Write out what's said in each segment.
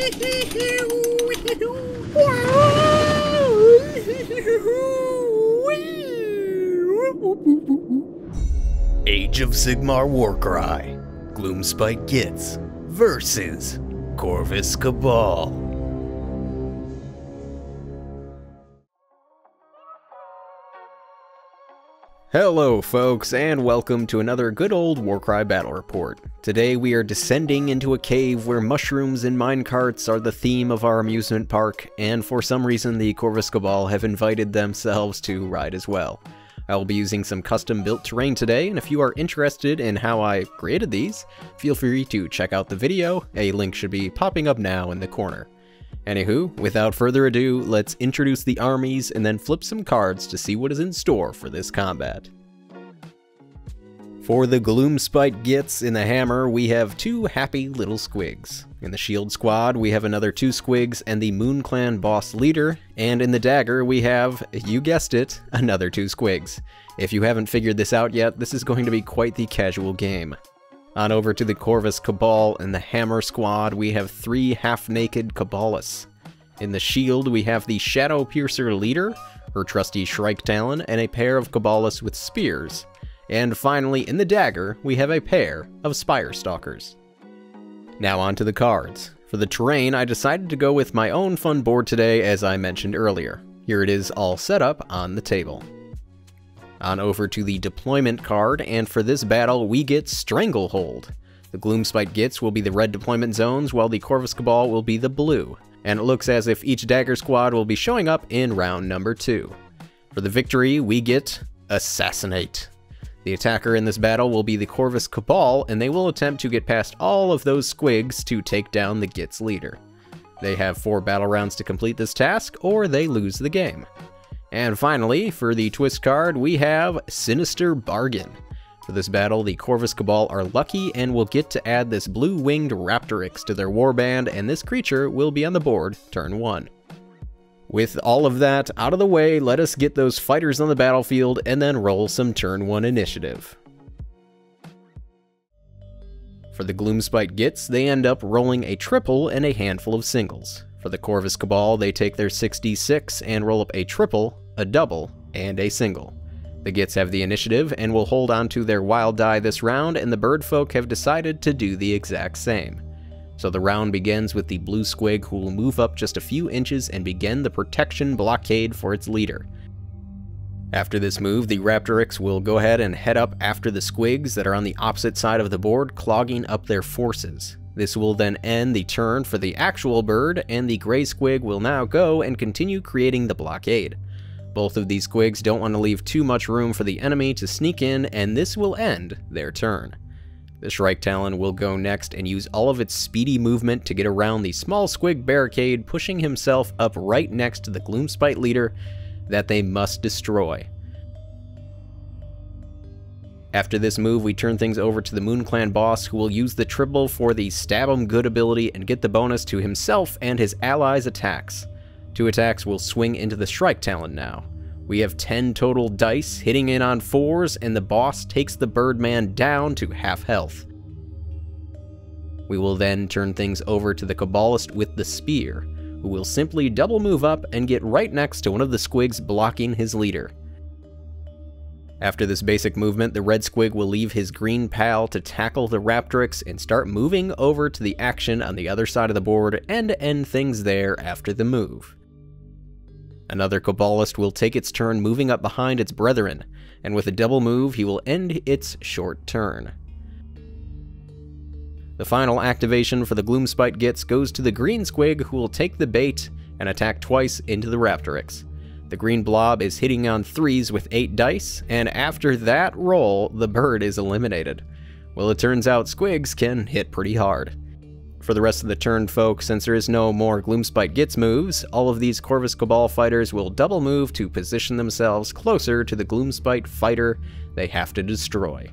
Age of Sigmar Warcry, Gloomspite Gitz versus Corvus Cabal. Hello, folks, and welcome to another good old Warcry battle report. Today we are descending into a cave where mushrooms and minecarts are the theme of our amusement park, and for some reason the Corvus Cabal have invited themselves to ride as well. I will be using some custom built terrain today, and if you are interested in how I created these, feel free to check out the video, a link should be popping up now in the corner. Anywho, without further ado, let's introduce the armies and then flip some cards to see what is in store for this combat. For the Gloomspite Gitz in the Hammer, we have two happy little squigs. In the Shield Squad, we have another two squigs and the Moon Clan boss leader, and in the Dagger, we have, you guessed it, another two squigs. If you haven't figured this out yet, this is going to be quite the casual game. On over to the Corvus Cabal and the Hammer Squad, we have three half-naked Cabalists. In the Shield, we have the Shadow Piercer leader, her trusty Shrike Talon, and a pair of Cabalists with spears. And finally, in the Dagger, we have a pair of Spire Stalkers. Now on to the cards. For the terrain, I decided to go with my own fun board today as I mentioned earlier. Here it is all set up on the table. On over to the deployment card, and for this battle we get Stranglehold. The Gloomspite Gitz will be the red deployment zones, while the Corvus Cabal will be the blue, and it looks as if each Dagger squad will be showing up in round number 2. For the victory, we get Assassinate. The attacker in this battle will be the Corvus Cabal, and they will attempt to get past all of those squigs to take down the Git's leader. They have 4 battle rounds to complete this task, or they lose the game. And finally, for the twist card, we have Sinister Bargain. For this battle, the Corvus Cabal are lucky and will get to add this blue-winged Raptorix to their warband, and this creature will be on the board turn 1. With all of that out of the way, let us get those fighters on the battlefield and then roll some turn 1 initiative. For the Gloomspite Gitz, they end up rolling a triple and a handful of singles. For the Corvus Cabal, they take their 6d6 and roll up a triple, a double, and a single. The Gits have the initiative and will hold on to their wild die this round, and the bird folk have decided to do the exact same. So the round begins with the blue squig who will move up just a few inches and begin the protection blockade for its leader. After this move, the Raptorix will go ahead and head up after the squigs that are on the opposite side of the board, clogging up their forces. This will then end the turn for the actual bird, and the gray squig will now go and continue creating the blockade. Both of these squigs don't want to leave too much room for the enemy to sneak in, and this will end their turn. The Shrike Talon will go next and use all of its speedy movement to get around the small squig barricade, pushing himself up right next to the Gloomspite leader that they must destroy. After this move, we turn things over to the Moon Clan boss, who will use the triple for the Stab 'em Good ability and get the bonus to himself and his allies' attacks. Two attacks will swing into the Shrike Talon now. We have 10 total dice hitting in on 4s, and the boss takes the Birdman down to half health. We will then turn things over to the Cabalist with the Spear, who will simply double move up and get right next to one of the squigs blocking his leader. After this basic movement, the red squig will leave his green pal to tackle the Raptorix and start moving over to the action on the other side of the board and end things there after the move. Another Cabalist will take its turn moving up behind its brethren, and with a double move he will end its short turn. The final activation for the Gloomspite Gitz goes to the green squig who will take the bait and attack twice into the Raptorix. The green blob is hitting on threes with 8 dice, and after that roll, the bird is eliminated. Well, it turns out squigs can hit pretty hard. For the rest of the turn, folks, since there is no more Gloomspite Gitz moves, all of these Corvus Cabal fighters will double move to position themselves closer to the Gloomspite fighter they have to destroy.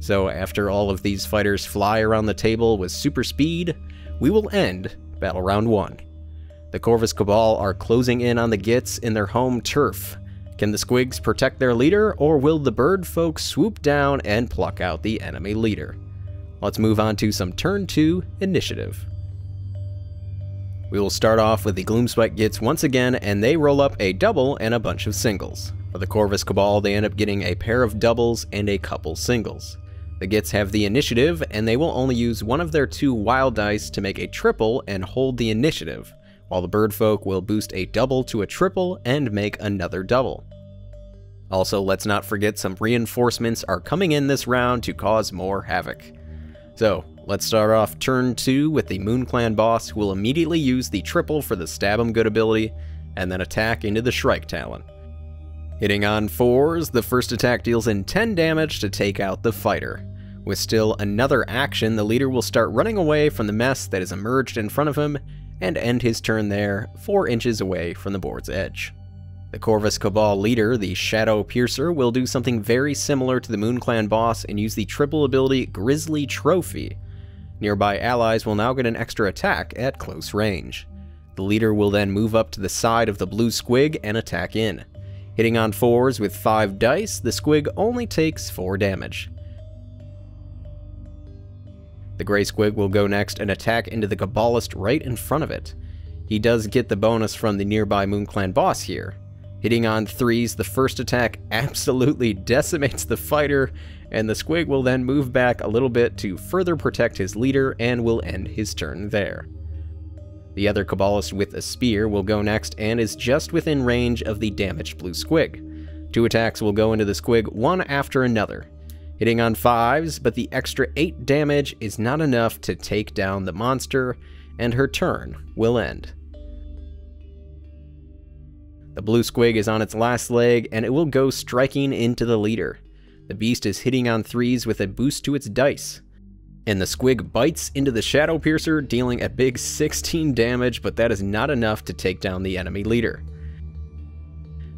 So after all of these fighters fly around the table with super speed, we will end Battle Round 1. The Corvus Cabal are closing in on the Gitz in their home turf. Can the Squigs protect their leader, or will the bird folk swoop down and pluck out the enemy leader? Let's move on to some turn 2 initiative. We will start off with the Gloomspite Gitz once again, and they roll up a double and a bunch of singles. For the Corvus Cabal, they end up getting a pair of doubles and a couple singles. The Gits have the initiative, and they will only use one of their two wild dice to make a triple and hold the initiative, while the Birdfolk will boost a double to a triple and make another double. Also, let's not forget some reinforcements are coming in this round to cause more havoc. So, let's start off turn 2 with the Moon Clan boss who will immediately use the triple for the stab 'em Good ability, and then attack into the Shrike Talon. Hitting on 4s, the first attack deals in 10 damage to take out the fighter. With still another action, the leader will start running away from the mess that has emerged in front of him, and end his turn there, 4 inches away from the board's edge. The Corvus Cabal leader, the Shadow Piercer, will do something very similar to the Moon Clan boss and use the triple ability Grizzly Trophy. Nearby allies will now get an extra attack at close range. The leader will then move up to the side of the blue squig and attack in. Hitting on 4s with 5 dice, the squig only takes 4 damage. The gray squig will go next and attack into the Cabalist right in front of it. He does get the bonus from the nearby Moon Clan boss here, Hitting on threes, the first attack absolutely decimates the fighter, and the squig will then move back a little bit to further protect his leader and will end his turn there. The other Cabalist with a spear will go next and is just within range of the damaged blue squig. Two attacks will go into the squig one after another, hitting on fives, but the extra 8 damage is not enough to take down the monster, and her turn will end. The blue squig is on its last leg, and it will go striking into the leader. The beast is hitting on threes with a boost to its dice. And the squig bites into the Shadow Piercer, dealing a big 16 damage, but that is not enough to take down the enemy leader.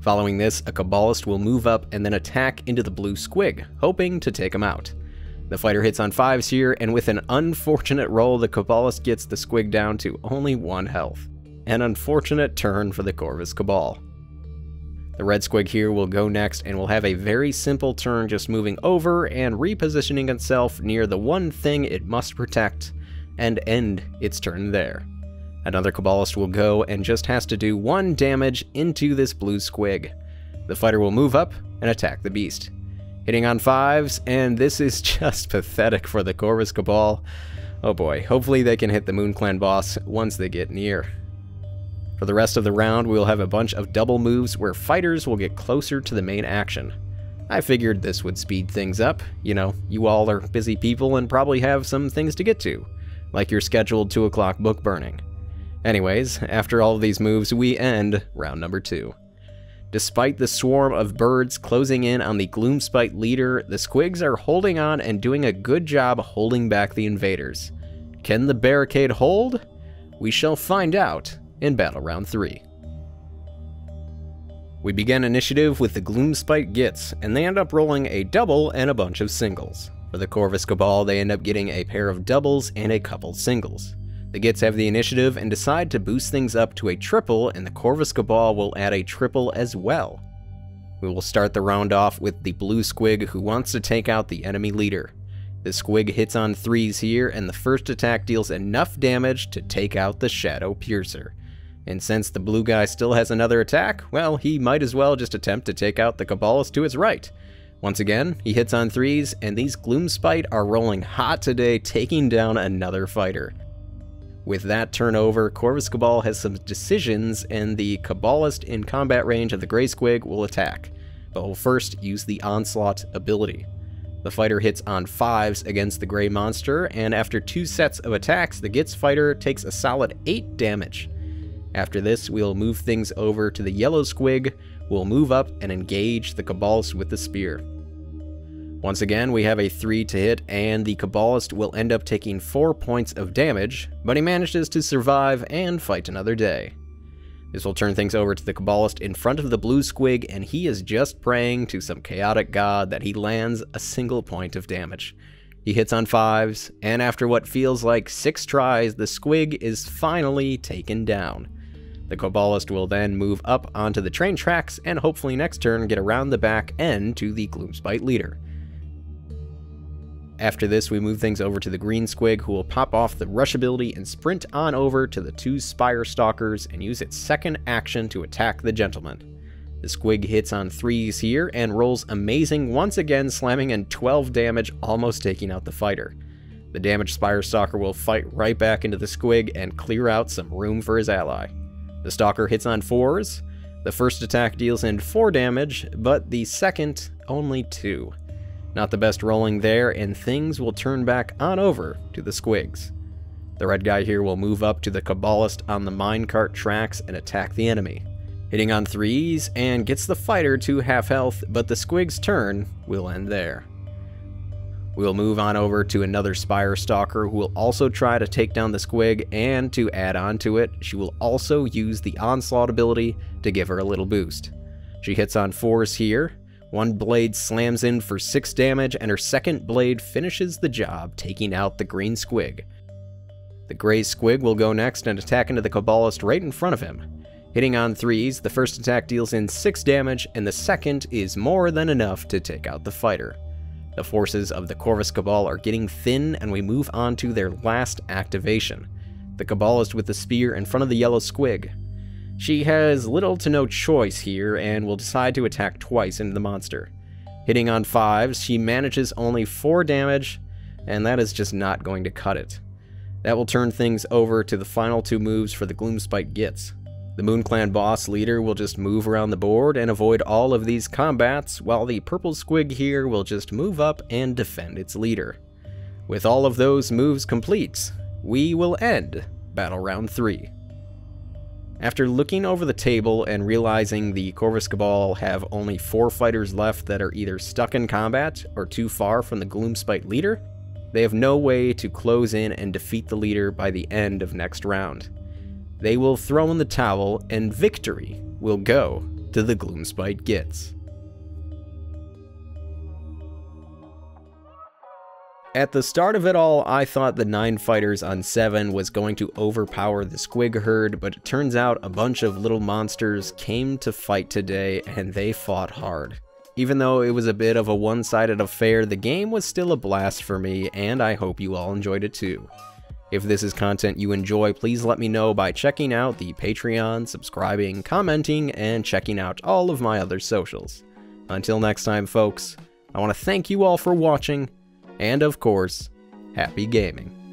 Following this, a Cabalist will move up and then attack into the blue squig, hoping to take him out. The fighter hits on fives here, and with an unfortunate roll, the Cabalist gets the squig down to only one health. An unfortunate turn for the Corvus Cabal. The red squig here will go next and will have a very simple turn just moving over and repositioning itself near the one thing it must protect, and end its turn there. Another Cabalist will go and just has to do one damage into this blue squig. The fighter will move up and attack the beast. Hitting on fives, and this is just pathetic for the Corvus Cabal. Oh boy, hopefully they can hit the Moon Clan boss once they get near. For the rest of the round, we will have a bunch of double moves where fighters will get closer to the main action. I figured this would speed things up. You know, you all are busy people and probably have some things to get to, like your scheduled 2 o'clock book burning. Anyways, after all of these moves, we end round number 2. Despite the swarm of birds closing in on the Gloomspite leader, the Squigs are holding on and doing a good job holding back the invaders. Can the barricade hold? We shall find out in Battle Round 3. We begin initiative with the Gloomspite Gitz, and they end up rolling a double and a bunch of singles. For the Corvus Cabal, they end up getting a pair of doubles and a couple singles. The Gits have the initiative and decide to boost things up to a triple, and the Corvus Cabal will add a triple as well. We will start the round off with the Blue Squig who wants to take out the enemy leader. The Squig hits on threes here, and the first attack deals enough damage to take out the Shadow Piercer. And since the blue guy still has another attack, well, he might as well just attempt to take out the Cabalist to his right. Once again, he hits on threes, and these Gloomspite are rolling hot today, taking down another fighter. With that turnover, Corvus Cabal has some decisions, and the Cabalist in combat range of the Grey Squig will attack, but will first use the Onslaught ability. The fighter hits on 5s against the Grey Monster, and after two sets of attacks, the Gits fighter takes a solid 8 damage. After this, we'll move things over to the yellow squig, we'll move up and engage the Cabalist with the spear. Once again, we have a 3 to hit, and the Cabalist will end up taking 4 points of damage, but he manages to survive and fight another day. This will turn things over to the Cabalist in front of the blue squig, and he is just praying to some chaotic god that he lands a single point of damage. He hits on fives, and after what feels like six tries, the squig is finally taken down. The Cabalist will then move up onto the train tracks and hopefully next turn get around the back end to the Gloomspite leader. After this, we move things over to the green squig, who will pop off the rush ability and sprint on over to the two Spire Stalkers and use its second action to attack the gentleman. The squig hits on threes here and rolls amazing once again, slamming in 12 damage, almost taking out the fighter. The damaged Spire Stalker will fight right back into the squig and clear out some room for his ally. The Stalker hits on fours. The first attack deals in 4 damage, but the second only 2. Not the best rolling there, and things will turn back on over to the squigs. The red guy here will move up to the Cabalist on the minecart tracks and attack the enemy hitting on threes and gets the fighter to half health, but the Squig's turn will end there. We'll move on over to another Spire Stalker who will also try to take down the Squig, and to add on to it, she will also use the Onslaught ability to give her a little boost. She hits on fours here, one blade slams in for 6 damage, and her second blade finishes the job, taking out the green Squig. The gray Squig will go next and attack into the Cabalist right in front of him. Hitting on threes, the first attack deals in 6 damage, and the second is more than enough to take out the fighter. The forces of the Corvus Cabal are getting thin, and we move on to their last activation. The Cabalist with the spear in front of the yellow squig. She has little to no choice here, and will decide to attack twice into the monster. Hitting on fives, she manages only 4 damage, and that is just not going to cut it. That will turn things over to the final two moves for the Gloomspite Gitz. The Moon Clan boss leader will just move around the board and avoid all of these combats, while the purple squig here will just move up and defend its leader. With all of those moves complete, we will end Battle Round 3. After looking over the table and realizing the Corvus Cabal have only 4 fighters left that are either stuck in combat or too far from the Gloomspite leader, they have no way to close in and defeat the leader by the end of next round. They will throw in the towel, and victory will go to the Gloomspite Gitz. At the start of it all, I thought the 9 fighters on 7 was going to overpower the Squig herd, but it turns out a bunch of little monsters came to fight today, and they fought hard. Even though it was a bit of a one-sided affair, the game was still a blast for me, and I hope you all enjoyed it too. If this is content you enjoy, please let me know by checking out the Patreon, subscribing, commenting, and checking out all of my other socials. Until next time, folks, I want to thank you all for watching, and of course, happy gaming.